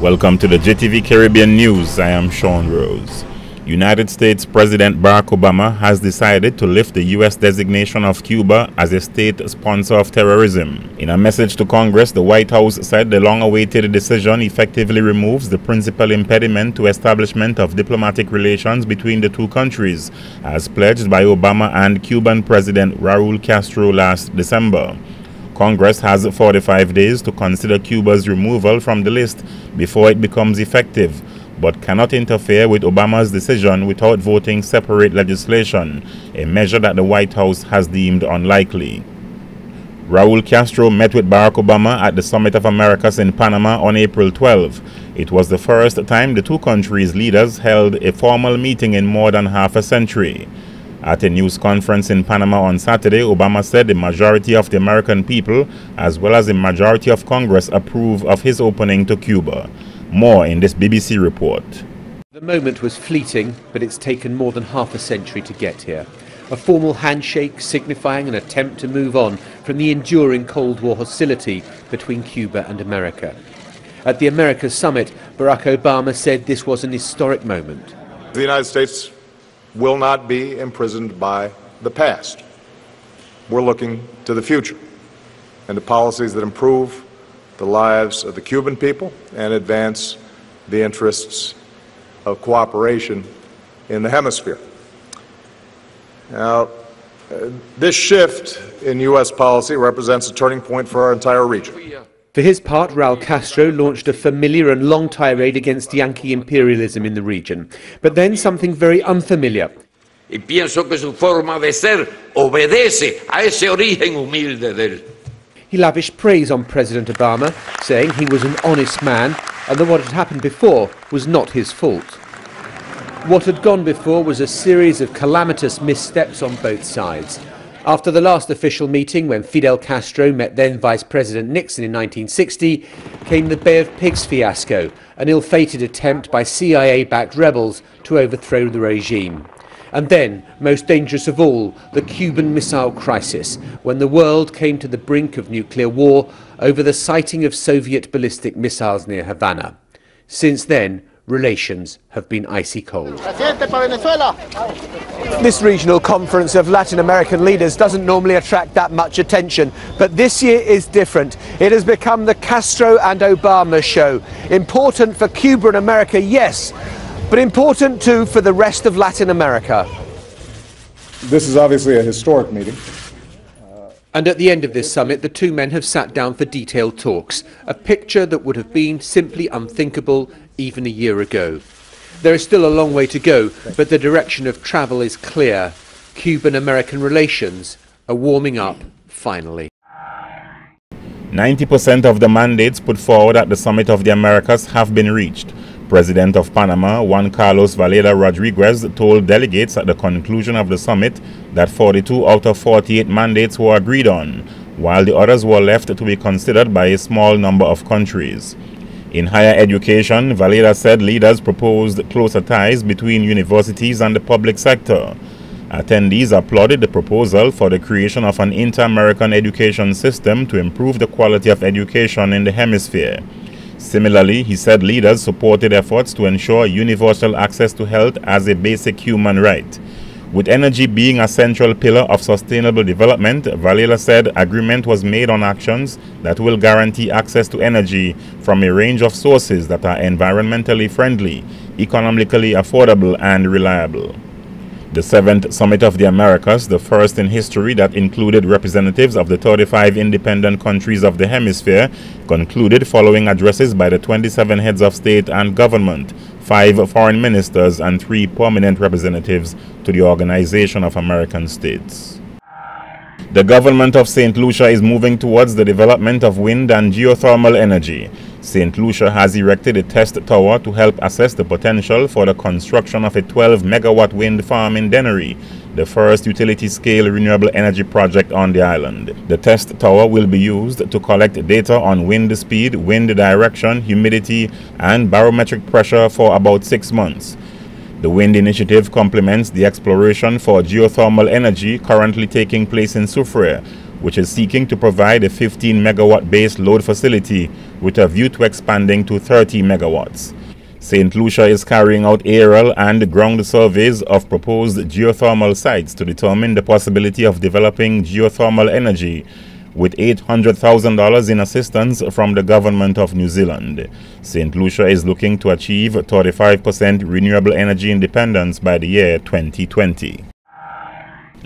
Welcome to the JTV Caribbean News. I am Sean Rose. United States President Barack Obama has decided to lift the U.S. designation of Cuba as a state sponsor of terrorism. In a message to Congress, the White House said the long awaited decision effectively removes the principal impediment to establishment of diplomatic relations between the two countries, as pledged by Obama and Cuban President Raul Castro last December. Congress has 45 days to consider Cuba's removal from the list before it becomes effective but cannot interfere with Obama's decision without voting separate legislation, a measure that the White House has deemed unlikely. Raul Castro met with Barack Obama at the Summit of Americas in Panama on April 12. It was the first time the two countries' leaders held a formal meeting in more than half a century. At a news conference in Panama on Saturday, Obama said the majority of the American people, as well as the majority of Congress, approve of his opening to Cuba. More in this BBC report. The moment was fleeting, but it's taken more than half a century to get here. A formal handshake signifying an attempt to move on from the enduring Cold War hostility between Cuba and America. At the Americas Summit, Barack Obama said this was an historic moment. The United States will not be imprisoned by the past. We're looking to the future and to policies that improve the lives of the Cuban people and advance the interests of cooperation in the hemisphere. Now, uh, this shift in U.S. policy represents a turning point for our entire region. For his part, Raul Castro launched a familiar and long tirade against Yankee imperialism in the region. But then something very unfamiliar. Y pienso que su forma de ser obedece a ese origen humilde de él. He lavished praise on President Obama, saying he was an honest man and that what had happened before was not his fault. What had gone before was a series of calamitous missteps on both sides. After the last official meeting, when Fidel Castro met then Vice President Nixon in 1960, came the Bay of Pigs fiasco, an ill fated attempt by CIA backed rebels to overthrow the regime. And then, most dangerous of all, the Cuban Missile Crisis, when the world came to the brink of nuclear war over the sighting of Soviet ballistic missiles near Havana. Since then, relations have been icy cold. This regional conference of Latin American leaders doesn't normally attract that much attention, but this year is different. It has become the Castro and Obama show. Important for Cuba and America, yes, but important too for the rest of Latin America. This is obviously a historic meeting. And at the end of this summit, the two men have sat down for detailed talks, a picture that would have been simply unthinkable even a year ago. There is still a long way to go, but the direction of travel is clear. Cuban-American relations are warming up, finally. 90% of the mandates put forward at the Summit of the Americas have been reached. President of Panama, Juan Carlos Varela Rodriguez, told delegates at the conclusion of the summit that 42 out of 48 mandates were agreed on, while the others were left to be considered by a small number of countries. In higher education, Varela said leaders proposed closer ties between universities and the public sector. Attendees applauded the proposal for the creation of an inter-American education system to improve the quality of education in the hemisphere. Similarly, he said leaders supported efforts to ensure universal access to health as a basic human right. With energy being a central pillar of sustainable development, Varela said agreement was made on actions that will guarantee access to energy from a range of sources that are environmentally friendly, economically affordable, and reliable. The seventh Summit of the Americas, the first in history that included representatives of the 35 independent countries of the hemisphere, concluded following addresses by the 27 heads of state and government, five foreign ministers, and three permanent representatives to the Organization of American States. The government of St. Lucia is moving towards the development of wind and geothermal energy. St. Lucia has erected a test tower to help assess the potential for the construction of a 12 megawatt wind farm in Dennery, the first utility scale renewable energy project on the island. The test tower will be used to collect data on wind speed, wind direction, humidity, and barometric pressure for about six months. The wind initiative complements the exploration for geothermal energy currently taking place in Soufriere, which is seeking to provide a 15 megawatt base load facility with a view to expanding to 30 megawatts. St. Lucia is carrying out aerial and ground surveys of proposed geothermal sites to determine the possibility of developing geothermal energy with $800,000 in assistance from the government of New Zealand. St. Lucia is looking to achieve 35% renewable energy independence by the year 2020.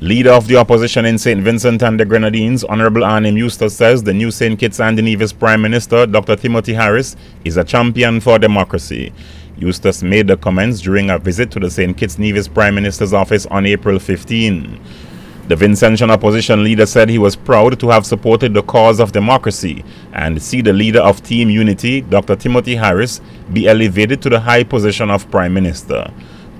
Leader of the opposition in St. Vincent and the Grenadines, Honorable Arnim Eustace, says the new St. Kitts and Nevis Prime Minister, Dr. Timothy Harris, is a champion for democracy. Eustace made the comments during a visit to the St. Kitts Nevis Prime Minister's office on April 15. The Vincentian opposition leader said he was proud to have supported the cause of democracy and see the leader of Team Unity, Dr. Timothy Harris, be elevated to the high position of Prime Minister.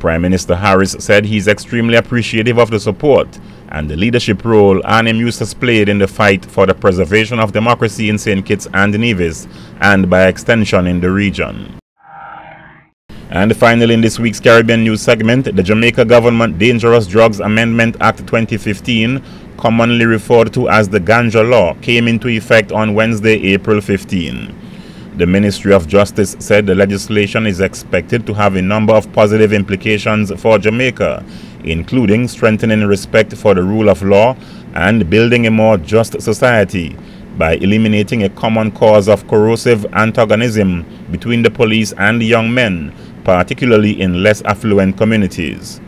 Prime Minister Harris said he is extremely appreciative of the support and the leadership role Arnim Eustace played in the fight for the preservation of democracy in St. Kitts and Nevis and by extension in the region. And finally, in this week's Caribbean News segment, the Jamaica Government Dangerous Drugs Amendment Act 2015, commonly referred to as the Ganja Law, came into effect on Wednesday, April 15. The Ministry of Justice said the legislation is expected to have a number of positive implications for Jamaica, including strengthening respect for the rule of law and building a more just society by eliminating a common cause of corrosive antagonism between the police and young men, particularly in less affluent communities.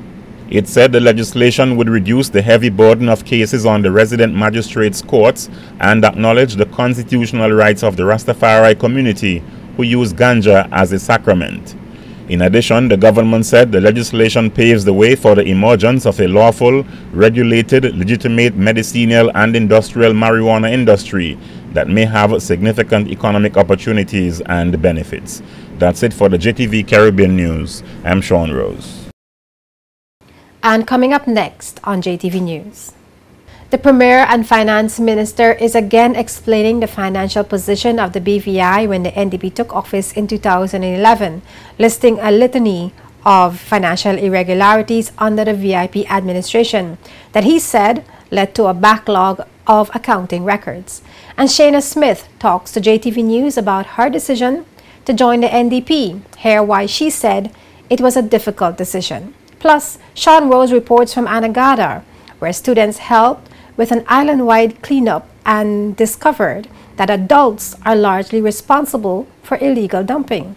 It said the legislation would reduce the heavy burden of cases on the resident magistrates' courts and acknowledge the constitutional rights of the Rastafari community who use ganja as a sacrament. In addition, the government said the legislation paves the way for the emergence of a lawful, regulated, legitimate medicinal and industrial marijuana industry that may have significant economic opportunities and benefits. That's it for the JTV Caribbean News. I'm Sean Rose. And coming up next on JTV News. The Premier and Finance Minister is again explaining the financial position of the BVI when the NDP took office in 2011, listing a litany of financial irregularities under the VIP administration that he said led to a backlog of accounting records. And Shayna Smith talks to JTV News about her decision to join the NDP. Here why she said it was a difficult decision. Plus, Sean Rose reports from Anegada, where students helped with an island-wide cleanup and discovered that adults are largely responsible for illegal dumping.